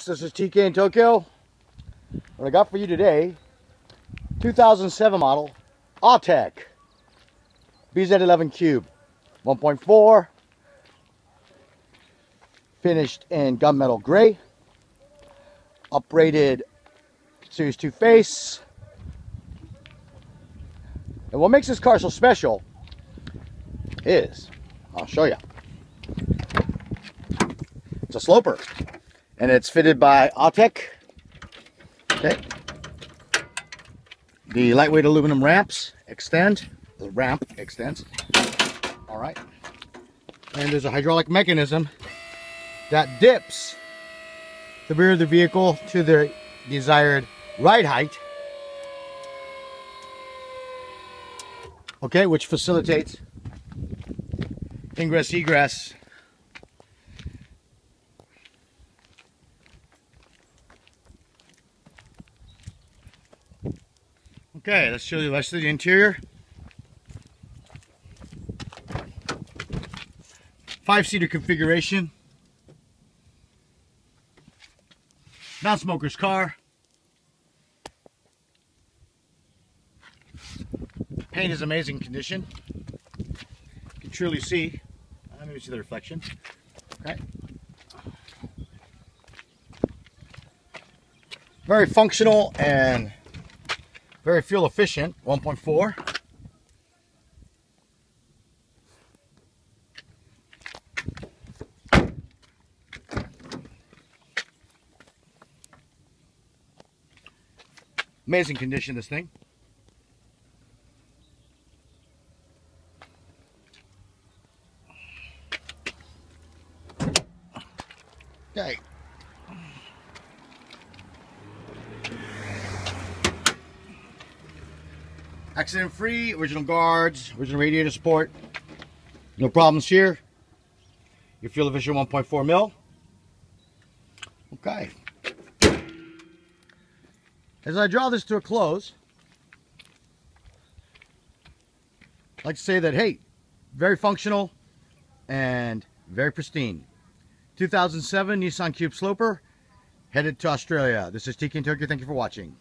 folks, this is TK in Tokyo. What I got for you today, 2007 model Autech BZ11 Cube 1.4 finished in gunmetal gray uprated Series 2 face. And what makes this car so special is I'll show you it's a sloper and it's fitted by Autech. Okay. The lightweight aluminum ramps extend. The ramp extends. All right. And there's a hydraulic mechanism that dips the rear of the vehicle to the desired ride height. Okay, which facilitates ingress egress Okay, let's show you the rest of the interior. Five-seater configuration. Non-smoker's car. Paint is amazing condition. You can truly see. Let me see the reflection. Okay. Very functional and very fuel efficient, 1.4. Amazing condition, this thing. Okay. Accident free, original guards, original radiator support. No problems here. Your fuel efficient 1.4 mil. Okay. As I draw this to a close, I'd like to say that, hey, very functional and very pristine. 2007 Nissan Cube Sloper, headed to Australia. This is TK in Tokyo. Thank you for watching.